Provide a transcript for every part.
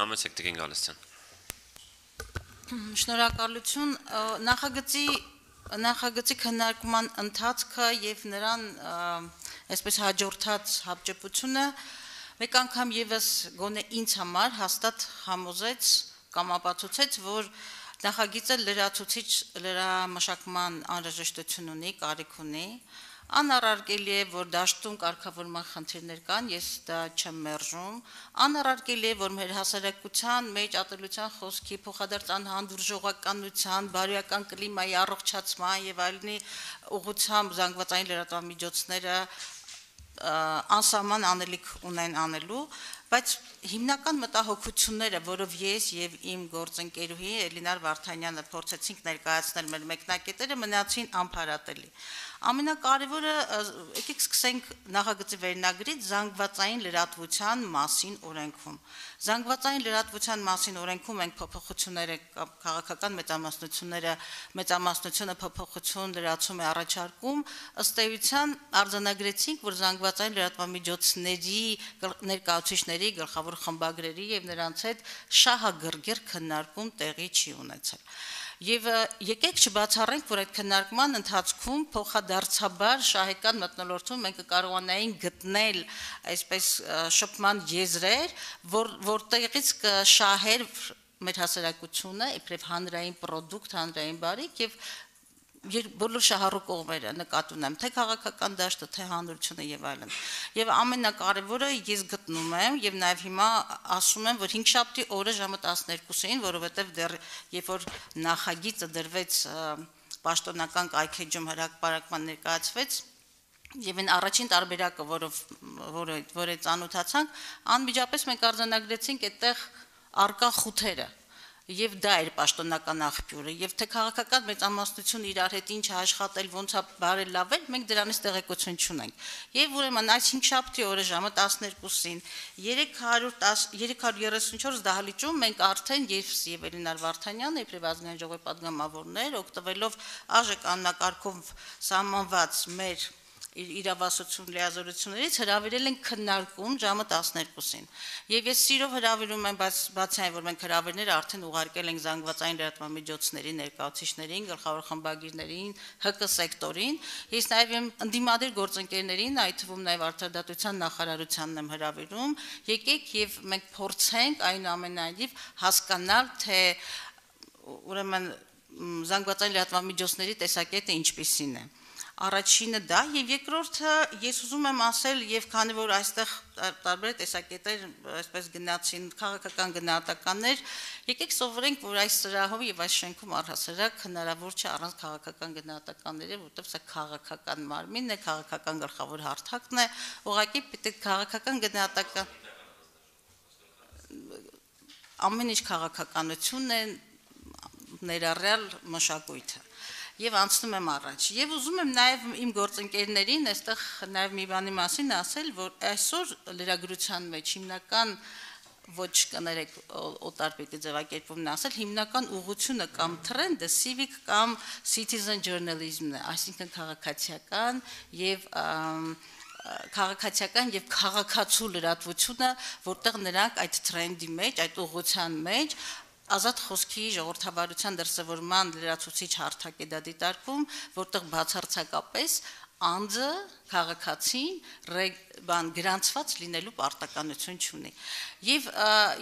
Համեցեք Տիկին Գալստյան։ Շնորհակալություն նախագծի նախագծի քննարկման ընթացքը եւ նրան այսպես հաջորդած հապճեպությունը մեկ անգամ եւս գոնե ինձ համար հաստատ համոզեց կամ ապացուցեց, որ նախագիծը լրացուցիչ լրամշակման անհրաժեշտություն ունի, կարիք ունի, Անառարկելի է, որ դաշտում կարգավորման խնդիրներ կան, ես դա չեմ մերժում։ Անառարկելի է, որ մեր հասարակության մեջ ատելության խոսքի փոխադարձ անհանդուրժողականության, բարոյական կլիմայի առողջացման եւ այլնի ուղղությամբ զանգվածային լրատվամիջոցները անսահման անելիք ունեն անելու, բայց հիմնական մտահոգությունները, որով ես եւ իմ գործընկերուհի Էլինար Վարդանյանը փորձեցինք ներկայացնել մեր մեկնակետերը, մնացին անփարատելի։ Ամենակարևորը եկեք սկսենք նախագծի վերնագրից զանգվածային լրատվության մասին օրենքում։ Զանգվածային լրատվության մասին օրենքում ենք փոփոխությունները քաղաքական մեծամասնությունները մեծամասնությունը փոփոխություն լրացում է առաջարկում ըստ էության արձանագրեցինք, որ զանգվածային լրատվամիջոցների ներկայացուցիչների գլխավոր խմբագրերի եւ նրանց հետ շահագրգիռ քննարկում տեղի չի ունեցել։ Եվ եկեք չբացառենք, որ այդ քննարկման ընթացքում փոխադարձաբար շահեկան մտնոլորտում մենք կարողանային գտնել այսպես շփման եզրեր, որ որտեղից կշահեր մեր հասարակությունը, իբրև հանրային ապրանք, հանրային բարիք եւ բոլոր շահառու կողմերը նկատի ունեմ, թե քաղաքական դաշտը, թե հանրությունը եւ այլն։ Եվ ամենակարևորը ես գտնում եմ եւ նաեւ հիմա ասում եմ, որ 5 շաբթի օրը ժամը 12-ին, որովհետեւ դեռ երբ որ նախագիծը դրվեց պաշտոնական կայքեջում հրակապարակման ներկայացվեց, Եվ այն առաջին տարբերակը, որով որը որը ծանոթացանք, անմիջապես մենք արձանագրեցինք այդտեղ արկա խութերը եւ դա էր պաշտոնական աղբյուրը եւ թե քաղաքական մեծամասնություն իրար հետ ինչ աշխատել ոնց է բարել լավել մենք դրանից տեղեկություն չունենք եւ ուրեմն այս 5 շաբթի օրը ժամը 12-ին 334 դահլիճում մենք արդեն ես եւ Էլինար Վարդանյանը եւ Ազգային ժողովի падգամավորներ օգտվելով ԱԺԿ աննակարգով սահմանված մեր իրավասություն լիազորություններից հրավիրել են քննարկում ժամը 12-ին։ Եվ ես սիրով հրավիրում եմ, բայց բացի այն, որ մենք հրավերները արդեն ուղարկել ենք զանգվածային լրատվամիջոցների ներկայացուցիչներին, գլխավոր խմբագիրներին, ՀԿ սեկտորին, ես նաև եմ ընդդիմադիր գործընկերներին, այդ թվում նաև արտադրության նախարարությանն եմ հրավիրում, եկեք եւ մենք փորձենք այնուամենայնիվ հասկանալ, թե ուրեմն զանգվածային լրատվամիջոցների տեսակետը ինչպիսին է առաջինը դա եւ երկրորդը ես ուզում եմ ասել եւ քանի որ այստեղ տարբեր տեսակետեր այսպես գնացին քաղաքական գնահատականներ եկեք սովորենք որ այս սրահով եւ այս շենքում առհասարակ հնարավոր չէ առանց քաղաքական գնահատականների որովհետեւ սա քաղաքական մարմինն է քաղաքական գլխավոր հարթակն է ուղղակի պիտի քաղաքական գնահատական ամեն ինչ քաղաքականությունն է ներառյալ մշակույթը եւ անցնում եմ առաջ։ Եվ ուզում եմ նաեւ իմ գործընկերներին այստեղ նաեւ մի բանի մասին ասել, որ այսօր լրագրության մեջ հիմնական ոչ կներեք օտար պիտի ձևակերպումն ասել, հիմնական ուղությունը կամ տրենդը civic կամ citizen journalism-ն է, այսինքն քաղաքացիական եւ քաղաքացիական եւ քաղաքացու լրատվությունը, որտեղ նրանք այդ տրենդի մեջ, այդ ուղղության մեջ ազատ խոսքի ժողովրդավարության դրսևորման լրացուցիչ հարթակ է դա դիտարկում, որտեղ բացարձակապես անձը քաղաքացին բան գրանցված լինելու պարտականություն չունի։ Եվ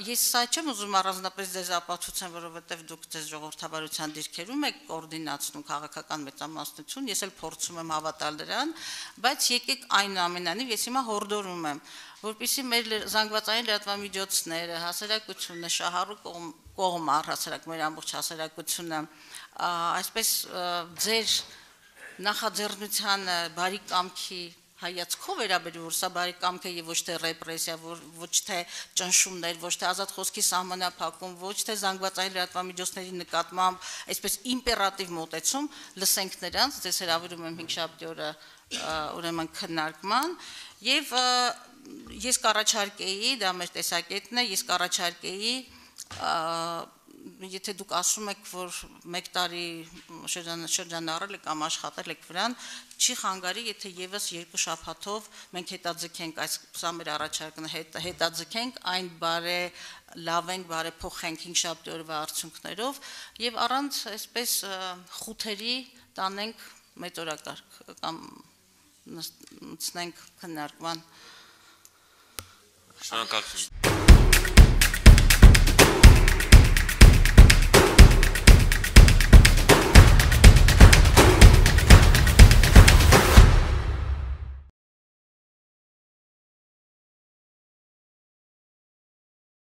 ես սա չեմ ուզում առանձնապես ձեզ ապացուցեմ, որովհետև դուք ձեզ ժողովրդավարության դիրքերում եք կոորդինացնում քաղաքական մեծամասնություն, ես էլ փորձում եմ հավատալ դրան, բայց եկեք այնուամենայնիվ ես հիմա հորդորում եմ, որpիսի մեր զանգվածային լրատվամիջոցները, հասարակությունը շահառու կողմ առհասարակ մեր ամբողջ հասարակությունը այսպես ձեր նախաձեռնության բարի կամքի հայացքով վերաբերում որ սա բարի կամք է եւ ոչ թե ռեպրեսիա, որ ոչ թե ճնշումներ, ոչ թե ազատ խոսքի սահմանափակում, ոչ թե զանգվածային լրատվամիջոցների նկատմամբ այսպես իմպերատիվ մոտեցում, լսենք նրանց, ձեզ հրավիրում եմ 5 շաբթի օրը ուրեմն քննարկման եւ ես կառաջարկեի, դա մեր տեսակետն է, ես կառաջարկեի եթե դուք ասում եք, որ 1 տարի շրջան շրջանառել եք կամ աշխատել եք վրան, չի խանգարի, եթե եւս երկու շաբաթով մենք հետաձգենք այս սա մեր առաջարկն է հետ, հետաձգենք այն բարե լավենք, բարեփոխենք 5 շաբթի օրվա արդյունքներով եւ առանց այսպես խութերի տանենք մեծորակարգ կամ նստենք քննարկման Շնորհակալություն։